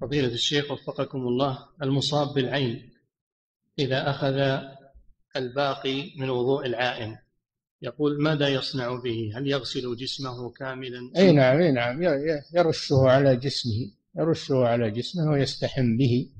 فضيلة الشيخ وفقكم الله المصاب بالعين إذا أخذ الباقي من وضوء العائن يقول ماذا يصنع به؟ هل يغسل جسمه كاملا؟ أي نعم أي نعم يرشه على جسمه يرشه على جسمه ويستحم به